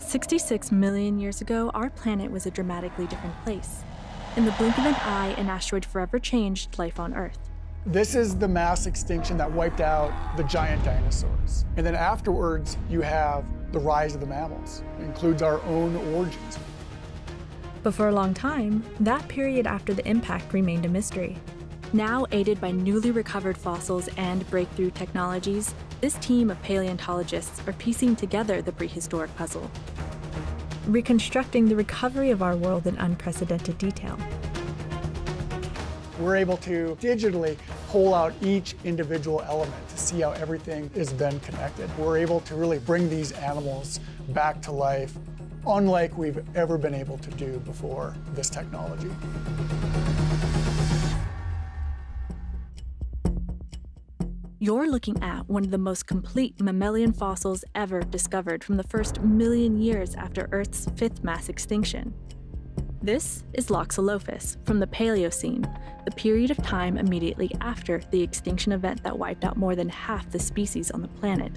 66 million years ago, our planet was a dramatically different place. In the blink of an eye, an asteroid forever changed life on Earth. This is the mass extinction that wiped out the giant dinosaurs. And then afterwards, you have the rise of the mammals. It includes our own origins. But for a long time, that period after the impact remained a mystery. Now, aided by newly recovered fossils and breakthrough technologies, this team of paleontologists are piecing together the prehistoric puzzle, reconstructing the recovery of our world in unprecedented detail. We're able to digitally pull out each individual element to see how everything is then connected. We're able to really bring these animals back to life unlike we've ever been able to do before this technology. You're looking at one of the most complete mammalian fossils ever discovered from the first million years after Earth's fifth mass extinction. This is Loxolophus from the Paleocene, the period of time immediately after the extinction event that wiped out more than half the species on the planet.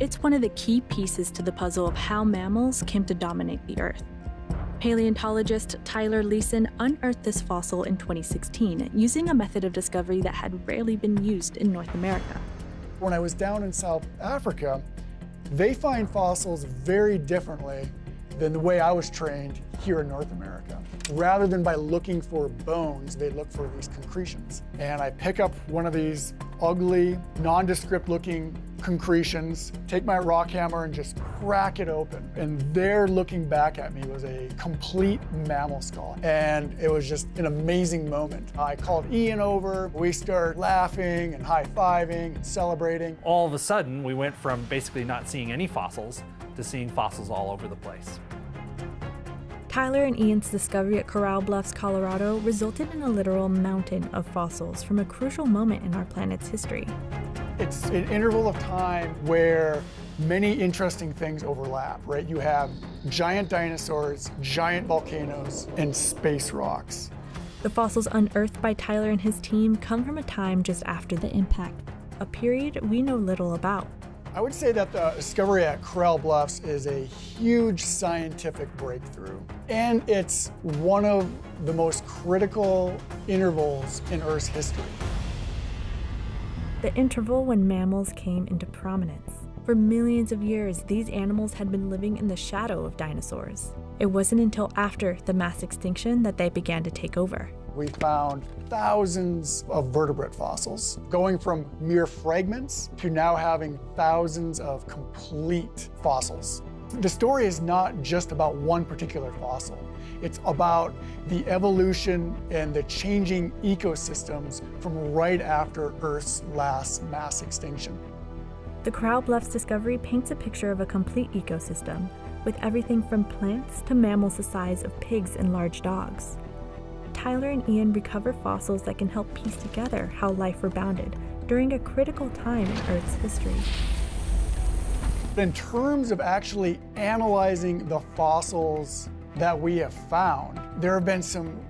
It's one of the key pieces to the puzzle of how mammals came to dominate the Earth. Paleontologist Tyler Lyson unearthed this fossil in 2016 using a method of discovery that had rarely been used in North America. When I was down in South Africa, they find fossils very differently than the way I was trained here in North America. Rather than by looking for bones, they look for these concretions. And I pick up one of these ugly, nondescript looking concretions, take my rock hammer and just crack it open. And there looking back at me was a complete mammal skull. And it was just an amazing moment. I called Ian over, we start laughing and high-fiving and celebrating. All of a sudden, we went from basically not seeing any fossils to seeing fossils all over the place. Tyler and Ian's discovery at Corral Bluffs, Colorado resulted in a literal mountain of fossils from a crucial moment in our planet's history. It's an interval of time where many interesting things overlap, right? You have giant dinosaurs, giant volcanoes, and space rocks. The fossils unearthed by Tyler and his team come from a time just after the impact, a period we know little about. I would say that the discovery at Corral Bluffs is a huge scientific breakthrough. And it's one of the most critical intervals in Earth's history. The interval when mammals came into prominence. For millions of years, these animals had been living in the shadow of dinosaurs. It wasn't until after the mass extinction that they began to take over. We found thousands of vertebrate fossils, going from mere fragments to now having thousands of complete fossils. The story is not just about one particular fossil. It's about the evolution and the changing ecosystems from right after Earth's last mass extinction. The Corral Bluffs discovery paints a picture of a complete ecosystem, with everything from plants to mammals the size of pigs and large dogs. Tyler and Ian recover fossils that can help piece together how life rebounded during a critical time in Earth's history. In terms of actually analyzing the fossils that we have found, there have been some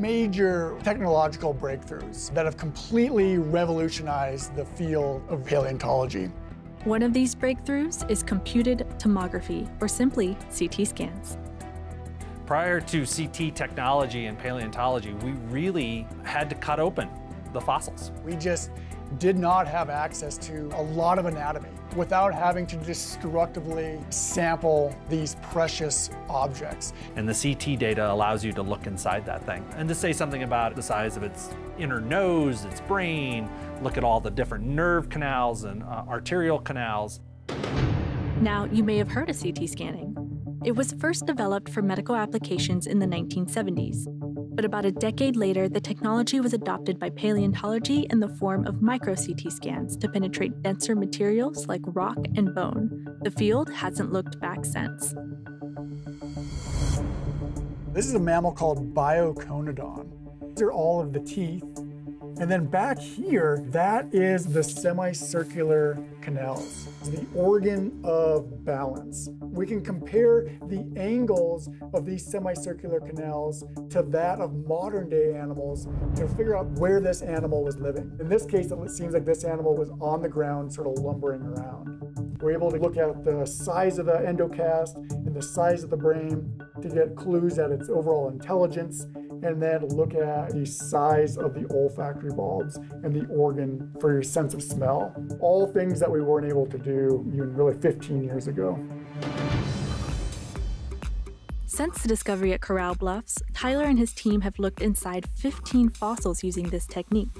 major technological breakthroughs that have completely revolutionized the field of paleontology. One of these breakthroughs is computed tomography, or simply CT scans. Prior to CT technology and paleontology, we really had to cut open the fossils. We just did not have access to a lot of anatomy without having to destructively sample these precious objects. And the CT data allows you to look inside that thing and to say something about the size of its inner nose, its brain, look at all the different nerve canals and uh, arterial canals. Now, you may have heard of CT scanning. It was first developed for medical applications in the 1970s. But about a decade later, the technology was adopted by paleontology in the form of micro CT scans to penetrate denser materials like rock and bone. The field hasn't looked back since. This is a mammal called Baioconodon. These are all of the teeth and then back here, that is the semicircular canals, the organ of balance. We can compare the angles of these semicircular canals to that of modern day animals to figure out where this animal was living. In this case, it seems like this animal was on the ground, sort of lumbering around. We're able to look at the size of the endocast and the size of the brain to get clues at its overall intelligence, and then look at the size of the olfactory bulbs and the organ for your sense of smell. All things that we weren't able to do even really 15 years ago. Since the discovery at Corral Bluffs, Tyler and his team have looked inside 15 fossils using this technique,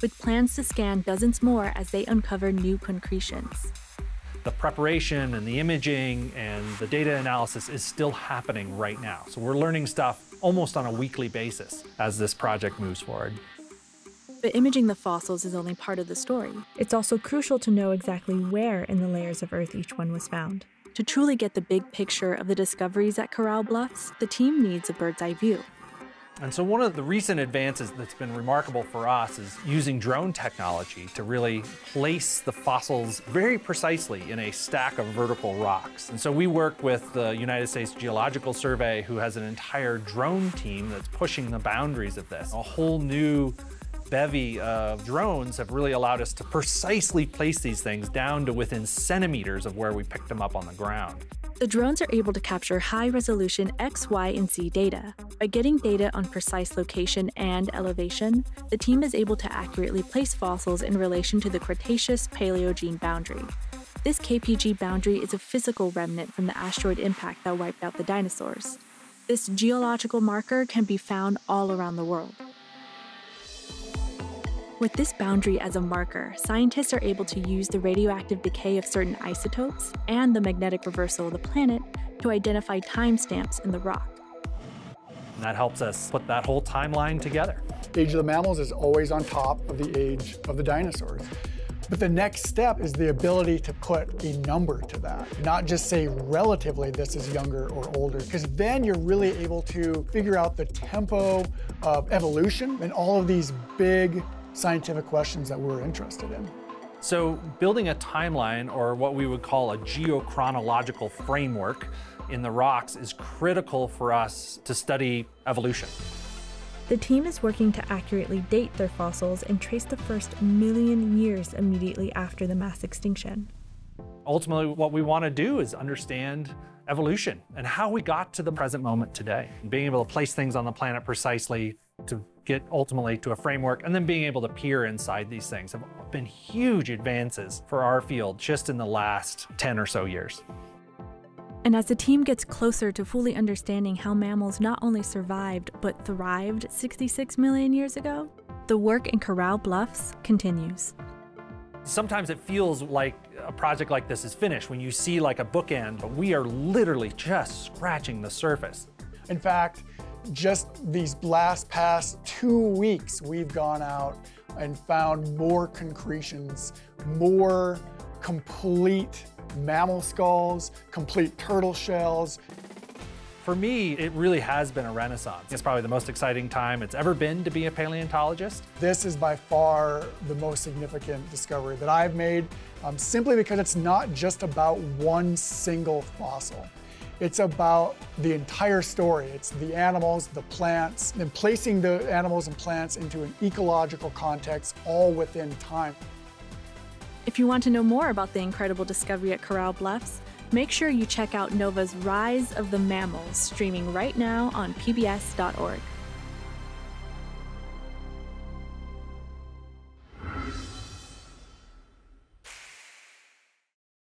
with plans to scan dozens more as they uncover new concretions. The preparation and the imaging and the data analysis is still happening right now. So we're learning stuff almost on a weekly basis as this project moves forward. But imaging the fossils is only part of the story. It's also crucial to know exactly where in the layers of Earth each one was found. To truly get the big picture of the discoveries at Corral Bluffs, the team needs a bird's eye view. And so one of the recent advances that's been remarkable for us is using drone technology to really place the fossils very precisely in a stack of vertical rocks. And so we work with the United States Geological Survey, who has an entire drone team that's pushing the boundaries of this. A whole new bevy of drones have really allowed us to precisely place these things down to within centimeters of where we picked them up on the ground. The drones are able to capture high resolution X, Y, and Z data. By getting data on precise location and elevation, the team is able to accurately place fossils in relation to the Cretaceous Paleogene boundary. This KPG boundary is a physical remnant from the asteroid impact that wiped out the dinosaurs. This geological marker can be found all around the world. With this boundary as a marker, scientists are able to use the radioactive decay of certain isotopes and the magnetic reversal of the planet to identify timestamps in the rock. And that helps us put that whole timeline together. Age of the mammals is always on top of the age of the dinosaurs. But the next step is the ability to put a number to that, not just say relatively this is younger or older, because then you're really able to figure out the tempo of evolution and all of these big scientific questions that we're interested in. So building a timeline, or what we would call a geochronological framework in the rocks is critical for us to study evolution. The team is working to accurately date their fossils and trace the first million years immediately after the mass extinction. Ultimately, what we want to do is understand evolution and how we got to the present moment today. Being able to place things on the planet precisely to get ultimately to a framework and then being able to peer inside these things have been huge advances for our field just in the last 10 or so years. And as the team gets closer to fully understanding how mammals not only survived but thrived 66 million years ago, the work in Corral Bluffs continues. Sometimes it feels like a project like this is finished when you see like a bookend, but we are literally just scratching the surface. In fact, just these last past two weeks, we've gone out and found more concretions, more complete mammal skulls, complete turtle shells. For me, it really has been a renaissance. It's probably the most exciting time it's ever been to be a paleontologist. This is by far the most significant discovery that I've made, um, simply because it's not just about one single fossil. It's about the entire story. It's the animals, the plants, and placing the animals and plants into an ecological context all within time. If you want to know more about the incredible discovery at Corral Bluffs, make sure you check out NOVA's Rise of the Mammals, streaming right now on PBS.org.